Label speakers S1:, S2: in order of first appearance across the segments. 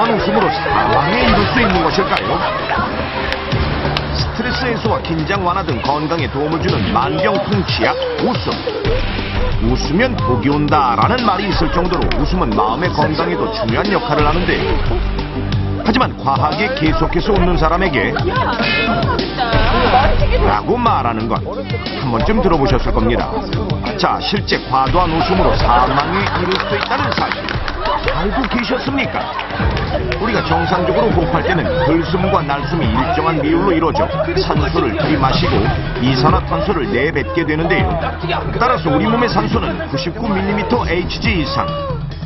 S1: 과도한 웃음으로 사망에 이를 수 있는 것일까요? 스트레스 해소와 긴장 완화 등 건강에 도움을 주는 만병통 치약 웃음. 웃으면 복이 온다라는 말이 있을 정도로 웃음은 마음의 건강에도 중요한 역할을 하는데 하지만 과하게 계속해서 웃는 사람에게 라고 말하는 건 한 번쯤 들어보셨을 겁니다. 자, 실제 과도한 웃음으로 사망에 이를 수 있다는 사실 알고 계셨습니까? 우리가 정상적으로 호흡할 때는 들숨과 날숨이 일정한 비율로 이루어져 산소를 들이마시고 이산화탄소를 내뱉게 되는데요. 따라서 우리 몸의 산소는 99mm Hg 이상,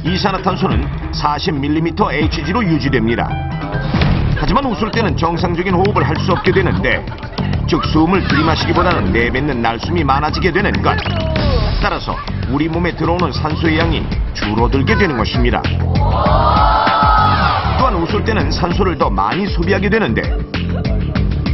S1: 이산화탄소는 40mm Hg로 유지됩니다. 하지만 웃을 때는 정상적인 호흡을 할 수 없게 되는데 즉 숨을 들이마시기보다는 내뱉는 날숨이 많아지게 되는 것 따라서 우리 몸에 들어오는 산소의 양이 줄어들게 되는 것입니다 또한 웃을 때는 산소를 더 많이 소비하게 되는데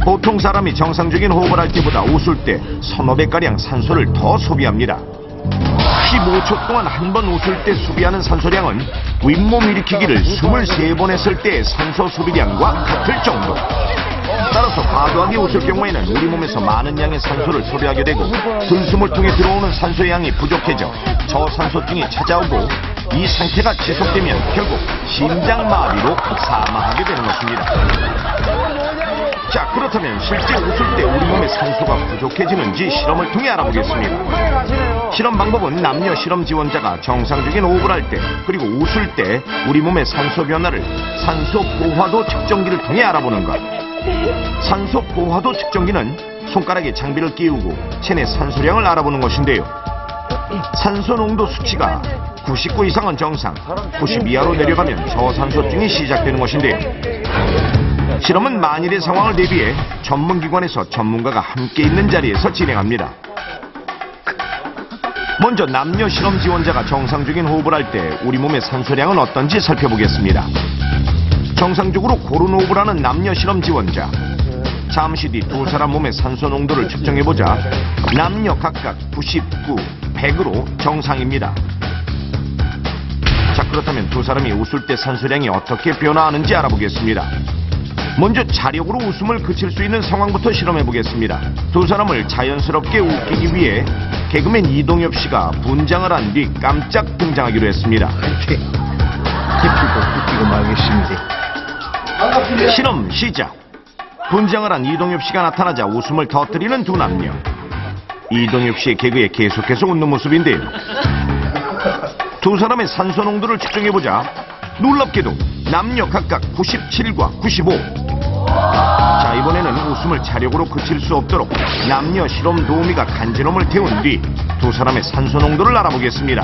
S1: 보통 사람이 정상적인 호흡을 할 때보다 웃을 때 서너 배가량 산소를 더 소비합니다 15초 동안 한 번 웃을 때 소비하는 산소량은 윗몸 일으키기를 23번 했을 때의 산소 소비량과 같을 정도. 따라서 과도하게 웃을 경우에는 우리 몸에서 많은 양의 산소를 소비하게 되고 들숨을 통해 들어오는 산소의 양이 부족해져 저산소증이 찾아오고 이 상태가 지속되면 결국 심장마비로 사망하게 되는 것입니다. 자 그렇다면 실제 웃을 때 우리 몸의 산소가 부족해지는지 실험을 통해 알아보겠습니다. 실험 방법은 남녀 실험 지원자가 정상적인 호흡을 할 때 그리고 웃을 때 우리 몸의 산소 변화를 산소 포화도 측정기를 통해 알아보는 것. 산소 포화도 측정기는 손가락에 장비를 끼우고 체내 산소량을 알아보는 것인데요. 산소 농도 수치가 99 이상은 정상, 90 이하로 내려가면 저산소증이 시작되는 것인데요. 실험은 만일의 상황을 대비해 전문기관에서 전문가가 함께 있는 자리에서 진행합니다. 먼저 남녀 실험 지원자가 정상적인 호흡을 할 때 우리 몸의 산소량은 어떤지 살펴보겠습니다. 정상적으로 고른 호흡을 하는 남녀 실험 지원자. 잠시 뒤 두 사람 몸의 산소 농도를 측정해보자 남녀 각각 99, 100으로 정상입니다. 자 그렇다면 두 사람이 웃을 때 산소량이 어떻게 변화하는지 알아보겠습니다. 먼저 자력으로 웃음을 그칠 수 있는 상황부터 실험해 보겠습니다. 두 사람을 자연스럽게 웃기기 위해 개그맨 이동엽 씨가 분장을 한 뒤 깜짝 등장하기로 했습니다.
S2: 이렇게 깊이고 웃기고 말겠습니다.
S1: 실험 시작. 분장을 한 이동엽 씨가 나타나자 웃음을 터뜨리는 두 남녀. 이동엽 씨의 개그에 계속해서 웃는 모습인데요. 두 사람의 산소 농도를 측정해보자 놀랍게도 남녀 각각 97과 95. 자 이번에는 웃음을 자력으로 그칠 수 없도록 남녀 실험 도우미가 간지럼을 태운 뒤 두 사람의 산소 농도를 알아보겠습니다.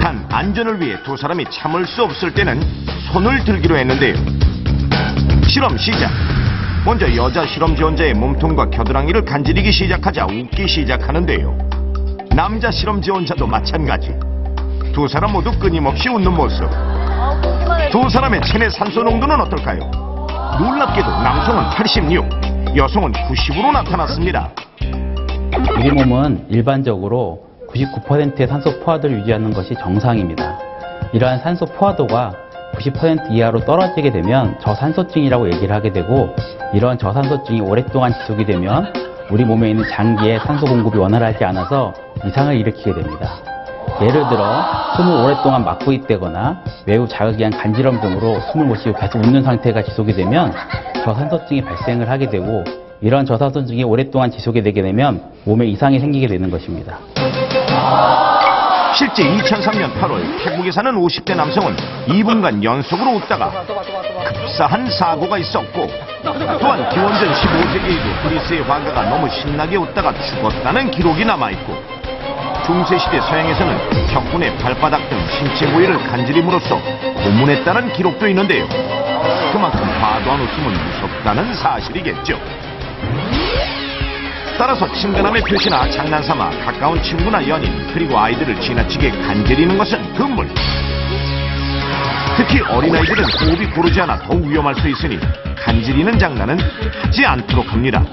S1: 단 안전을 위해 두 사람이 참을 수 없을 때는 손을 들기로 했는데요. 실험 시작. 먼저 여자 실험 지원자의 몸통과 겨드랑이를 간지리기 시작하자 웃기 시작하는데요. 남자 실험 지원자도 마찬가지. 두 사람 모두 끊임없이 웃는 모습. 두 사람의 체내 산소 농도는 어떨까요? 놀랍게도 남성은 86, 여성은 90으로 나타났습니다.
S3: 우리 몸은 일반적으로 99%의 산소 포화도를 유지하는 것이 정상입니다. 이러한 산소 포화도가 90% 이하로 떨어지게 되면 저산소증이라고 얘기를 하게 되고 이러한 저산소증이 오랫동안 지속이 되면 우리 몸에 있는 장기에 산소 공급이 원활하지 않아서 이상을 일으키게 됩니다. 예를 들어 숨을 오랫동안 막고 있다거나 매우 자극이한 간지럼 등으로 숨을 못 쉬고 계속 웃는 상태가 지속이 되면 저산소증이 발생을 하게 되고 이런 저산소증이 오랫동안 지속이 되게 되면 몸에 이상이 생기게 되는 것입니다.
S1: 실제 2003년 8월 태국에 사는 50대 남성은 2분간 연속으로 웃다가 급사한 사고가 있었고 또한 기원전 15세기에도 그리스의 화가가 너무 신나게 웃다가 죽었다는 기록이 남아있고 중세시대 서양에서는 격분의 발바닥 등 신체 부위를 간지림으로써 고문했다는 기록도 있는데요. 그만큼 과도한 웃음은 무섭다는 사실이겠죠. 따라서 친근함의 표시나 장난삼아 가까운 친구나 연인 그리고 아이들을 지나치게 간지리는 것은 금물. 특히 어린아이들은 호흡이 고르지 않아 더 위험할 수 있으니 간지리는 장난은 하지 않도록 합니다.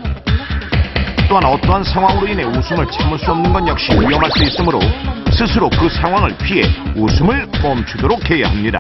S1: 또한 어떠한 상황으로 인해 웃음을 참을 수 없는 건 역시 위험할 수 있으므로 스스로 그 상황을 피해 웃음을 멈추도록 해야 합니다.